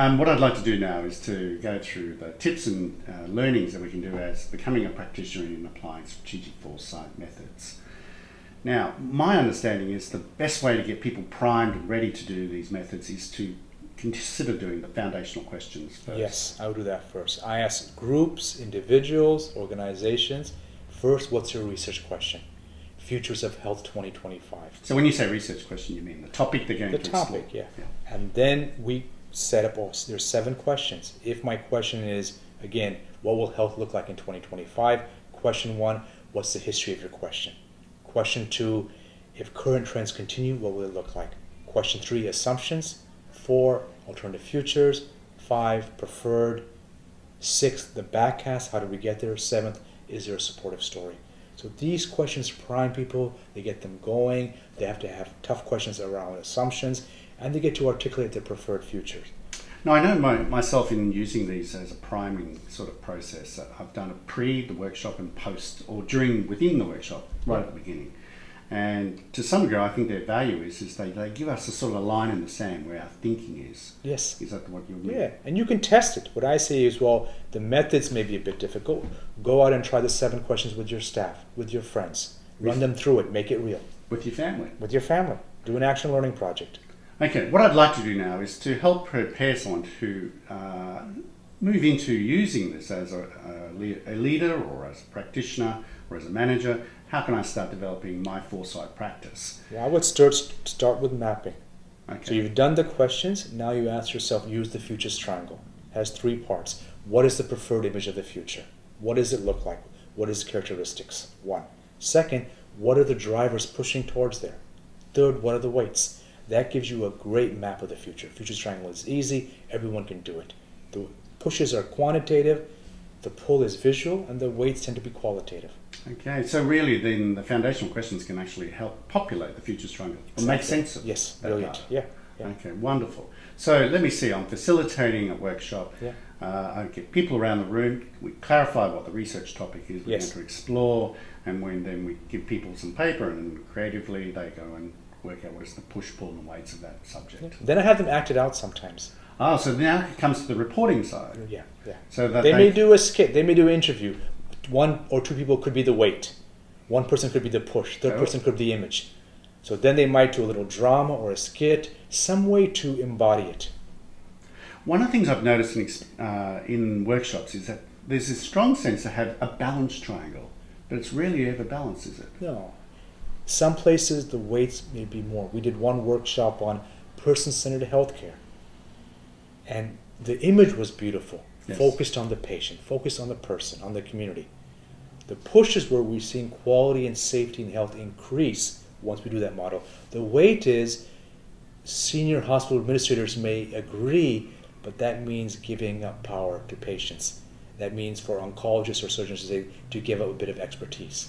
Um, what I'd like to do now is to go through the tips and uh, learnings that we can do as becoming a practitioner in applying strategic foresight methods. Now, my understanding is the best way to get people primed and ready to do these methods is to consider doing the foundational questions first. Yes, I will do that first. I ask groups, individuals, organizations, first, what's your research question? Futures of Health 2025. So when you say research question, you mean the topic they're going the to topic, explore. yeah. And then we set up, all, there's seven questions. If my question is, again, what will health look like in 2025? Question one, what's the history of your question? Question two, if current trends continue, what will it look like? Question three, assumptions. Four, alternative futures. Five, preferred. Six, the backcast, how did we get there? Seventh, is there a supportive story? So these questions prime people, they get them going, they have to have tough questions around assumptions, and they get to articulate their preferred futures. Now, I know my, myself in using these as a priming sort of process. I've done a pre the workshop and post, or during within the workshop, right at the beginning. And to some degree, I think their value is is they, they give us a sort of a line in the sand where our thinking is. Yes. Is that what you mean? Yeah, and you can test it. What I say is, well, the methods may be a bit difficult. Go out and try the seven questions with your staff, with your friends. Run them through it. Make it real. With your family. With your family. Do an action learning project. Okay, what I'd like to do now is to help prepare someone to uh, move into using this as a, a, a leader or as a practitioner or as a manager. How can I start developing my foresight practice? Yeah, I would start start with mapping. Okay. So you've done the questions. Now you ask yourself, use the futures triangle. It has three parts. What is the preferred image of the future? What does it look like? What is the characteristics? One. Second, what are the drivers pushing towards there? Third, what are the weights? That gives you a great map of the future. Futures triangle is easy. Everyone can do it. The pushes are quantitative. The pull is visual, and the weights tend to be qualitative. Okay, so really then the foundational questions can actually help populate the futures triangle or make sense of Yes, brilliant. Yeah, yeah. Okay, wonderful. So let me see, I'm facilitating a workshop. Yeah. Uh, I get people around the room, we clarify what the research topic is we're Yes. going to explore, and when then we give people some paper and creatively they go and work out what is the push, pull, and weights of that subject. Then I have them act it out sometimes. Ah, so now it comes to the reporting side. Yeah, yeah. So that They may do a skit. They may do an interview. One or two people could be the weight. One person could be the push. Third Oh. person could be the image. So then they might do a little drama or a skit, some way to embody it. One of the things I've noticed in, uh, in workshops is that there's this strong sense to have a balanced triangle, but it's rarely ever balanced, is it? No. Some places the weights may be more. We did one workshop on person centered healthcare. And the image was beautiful, Yes. focused on the patient, focused on the person, on the community. The push is where we've seen quality and safety and health increase once we do that model. The weight is senior hospital administrators may agree, but that means giving up power to patients. That means for oncologists or surgeons to say to give up a bit of expertise.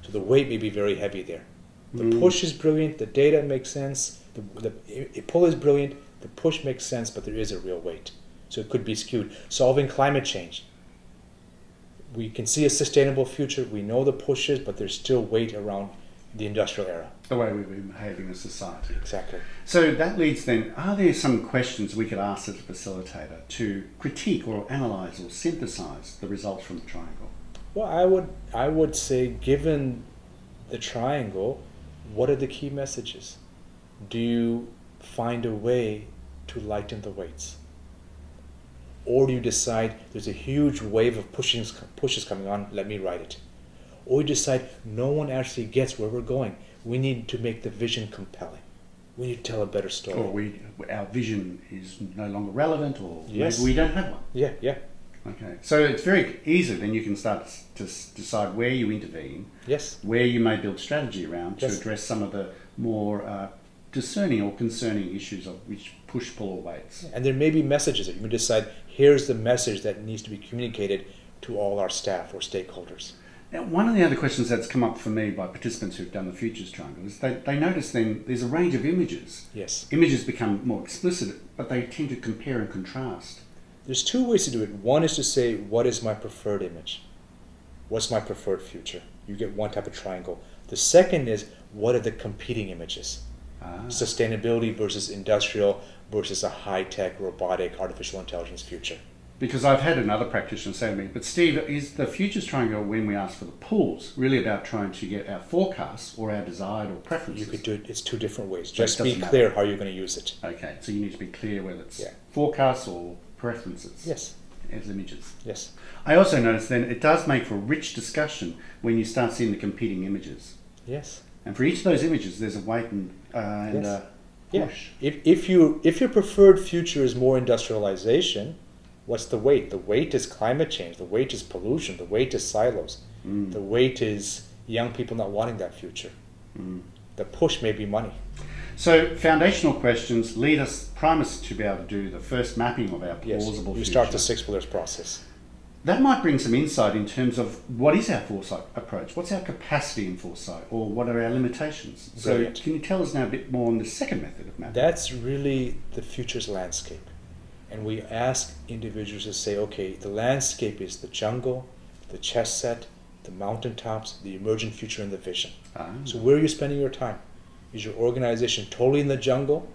So the weight may be very heavy there. The Mm. push is brilliant. The data makes sense. The, the pull is brilliant. The push makes sense, but there is a real weight. So it could be skewed. Solving climate change. We can see a sustainable future. We know the pushes, but there's still weight around the industrial era. The way we've been behaving as society. Exactly. So that leads then, are there some questions we could ask as a facilitator to critique or analyse or synthesise the results from the triangle? Well, I would I would say, given the triangle, what are the key messages? Do you find a way to lighten the weights, or you decide there's a huge wave of pushings pushes coming on? Let me write it, or you decide no one actually gets where we're going. We need to make the vision compelling. We need to tell a better story. Or we, our vision is no longer relevant or Yes. maybe we don't have one? Yeah, yeah, Okay, so it's very easy then you can start to decide where you intervene, yes, where you may build strategy around to Yes. address some of the more uh, discerning or concerning issues of which push, pull, or weights. And there may be messages that you can decide here's the message that needs to be communicated to all our staff or stakeholders. Now, one of the other questions that's come up for me by participants who've done the futures triangle is they, they notice then there's a range of images. Yes. Images become more explicit, but they tend to compare and contrast. There's two ways to do it. One is to say, what is my preferred image? What's my preferred future? You get one type of triangle. The second is, what are the competing images? Ah. Sustainability versus industrial versus a high tech, robotic, artificial intelligence future. Because I've had another practitioner say to me, but Steve, is the futures triangle when we ask for the pools really about trying to get our forecasts or our desired or preferences? You could do it, it's two different ways. Just be clear how you're going to use it. Okay, so you need to be clear whether it's Yeah. forecasts or preferences Yes, as images. yes. I also noticed then it does make for a rich discussion when you start seeing the competing images. Yes. And for each of those images, there's a weight and, uh, and Yes. a Yeah. If, if you if your preferred future is more industrialization, what's the weight? The weight is climate change. The weight is pollution. The weight is silos. Mm. The weight is young people not wanting that future. Mm. The push may be money. So foundational questions lead us, prime us to be able to do the first mapping of our Yes. plausible You future. start the six pillars process. That might bring some insight in terms of what is our foresight approach, what's our capacity in foresight, or what are our limitations. So, Brilliant. can you tell us now a bit more on the second method of mapping? That's really the future's landscape. And we ask individuals to say, okay, the landscape is the jungle, the chess set, the mountaintops, the emergent future, and the vision. Ah. So where are you spending your time? Is your organization totally in the jungle?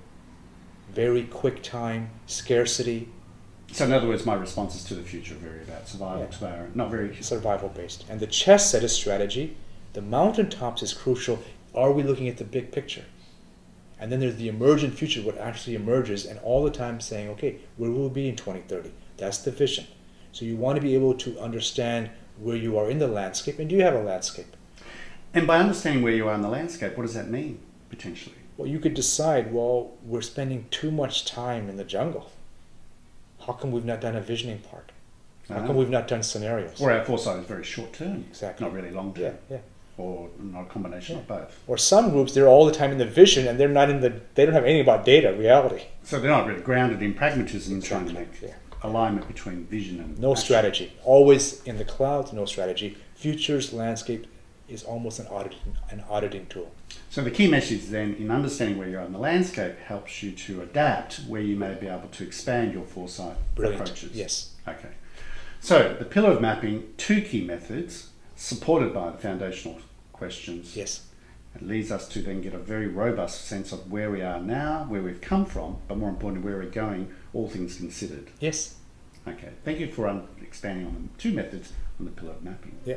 Very quick time, scarcity, So, in other words, my responses to the future are very about survival, Yeah. not very. survival based. And the chess set is strategy. The mountaintops is crucial. Are we looking at the big picture? And then there's the emergent future, what actually emerges, and all the time saying, okay, where will we be in 2030? That's the vision. So you want to be able to understand where you are in the landscape, and do you have a landscape? And by understanding where you are in the landscape, what does that mean potentially? Well, you could decide, well, we're spending too much time in the jungle. How come we've not done a visioning part? How Ah. come we've not done scenarios? Or our foresight is very short term, Exactly. not really long term, yeah. or not a combination of both. Or some groups, they're all the time in the vision, and they're not in the. They don't have anything about data, reality. So they're not really grounded in pragmatism, trying to make Exactly, yeah. alignment between vision and No action. strategy. Always in the clouds, no strategy. Futures landscape is almost an auditing, an auditing tool. So the key message then in understanding where you are in the landscape helps you to adapt where you may be able to expand your foresight Brilliant. approaches. Yes. Okay. So the pillar of mapping, two key methods supported by the foundational questions. Yes. It leads us to then get a very robust sense of where we are now, where we've come from, but more importantly, where we're going, all things considered. Yes. Okay. Thank you for um, expanding on the two methods on the pillar of mapping. Yeah.